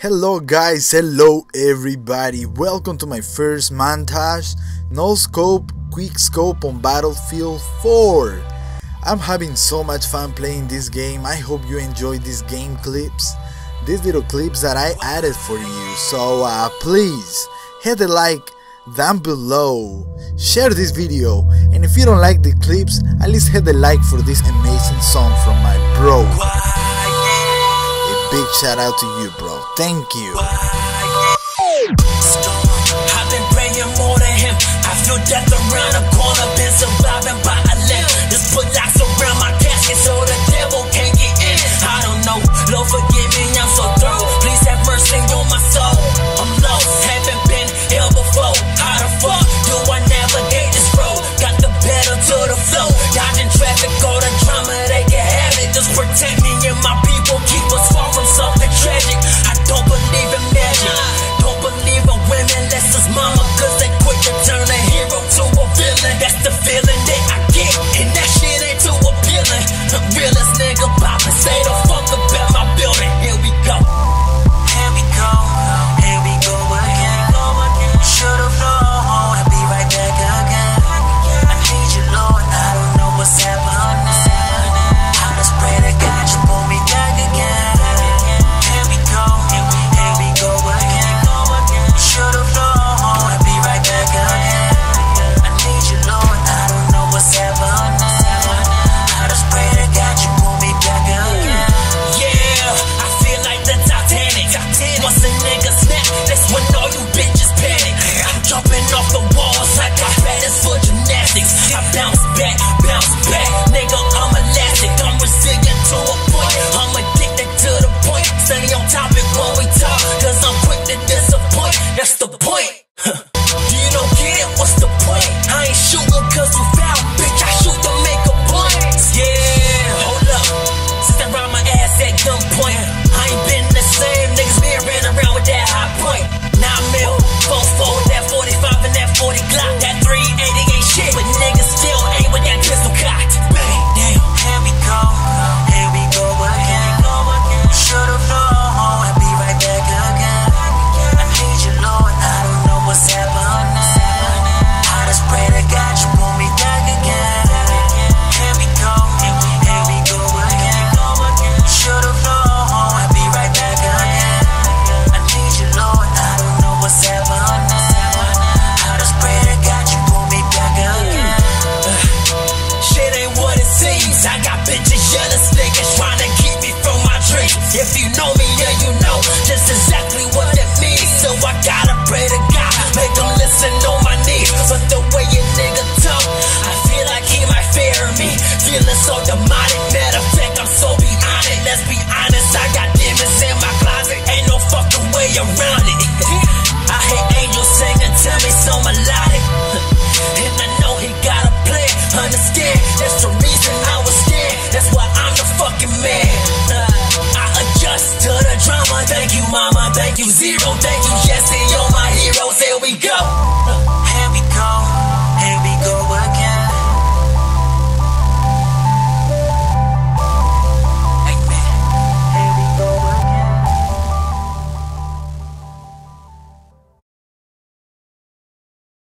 Hello guys, hello everybody. Welcome to my first montage, no scope, quick scope on Battlefield 4. I'm having so much fun playing this game. I hope you enjoyed these game clips. These little clips that I added for you. So uh, please hit the like down below. Share this video and if you don't like the clips, at least hit the like for this amazing song from my bro. Big shout out to you bro. Thank you. I've been praying more him. I feel death around. the point. so demonic. Matter of fact, I'm so beyond it. Let's be honest, I got demons in my closet. Ain't no fucking way around it. I hate angels singing, tell me so melodic. And I know he got a plan, understand that's the